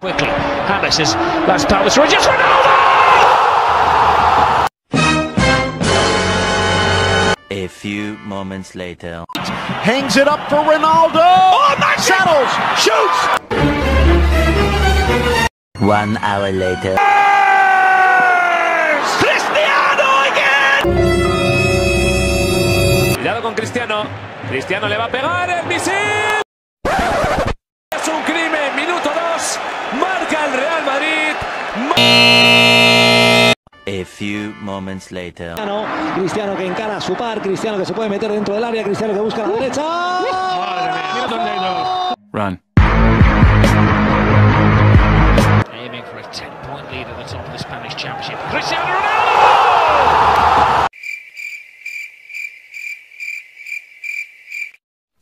Quickly, Hannes is last power through. Just Ronaldo! A few moments later. Hangs it up for Ronaldo. Oh, Settles, shoots. One hour later. Cristiano again. Cuidado con Cristiano. Cristiano le va a pegar el misil. A few moments later. Cristiano, Cristiano que encara a su par, Cristiano que se puede meter dentro del área, Cristiano que busca la derecha. Run. Aiming for a 10 point lead at the top of the Spanish Championship. Cristiano Ronaldo!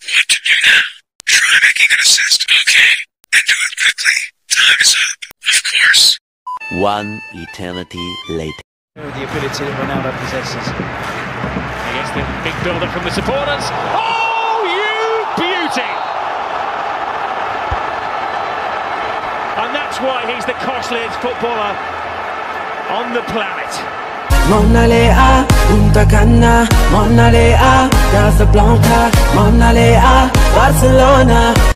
What to do now? Try making an assist, okay? And do it quickly. Time is up. Of course. One eternity later. The ability that Ronaldo possesses. Against the big build-up from the supporters. Oh, you beauty! And that's why he's the costliest footballer on the planet. Mona Lea, Punta Cana, Mona Lea, Casablanca, Mona Lea, Barcelona.